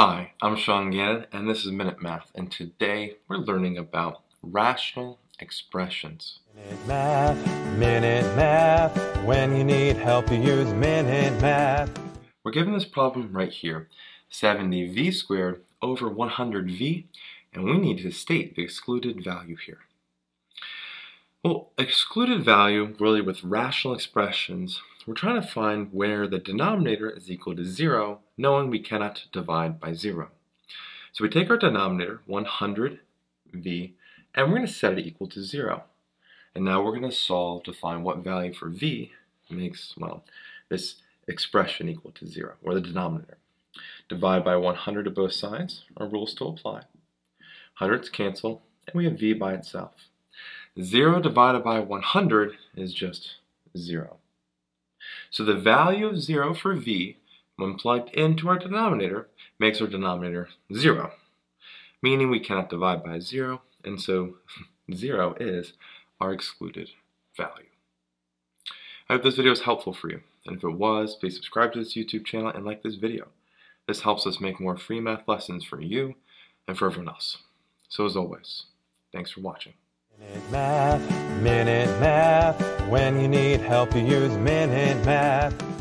Hi, I'm Sean Gannon, and this is Minute Math, and today we're learning about rational expressions. Minute Math, Minute Math. When you need help, you use Minute Math. We're given this problem right here 70v squared over 100v, and we need to state the excluded value here. Well, excluded value, really with rational expressions, we're trying to find where the denominator is equal to 0, knowing we cannot divide by 0. So we take our denominator, 100v, and we're going to set it equal to 0. And now we're going to solve to find what value for v makes, well, this expression equal to 0, or the denominator. Divide by 100 to both sides, our rules still apply. Hundreds cancel, and we have v by itself. 0 divided by 100 is just 0. So the value of 0 for v, when plugged into our denominator, makes our denominator 0, meaning we cannot divide by 0, and so 0 is our excluded value. I hope this video was helpful for you, and if it was, please subscribe to this YouTube channel and like this video. This helps us make more free math lessons for you and for everyone else. So as always, thanks for watching. When you need help, you use Minute Math.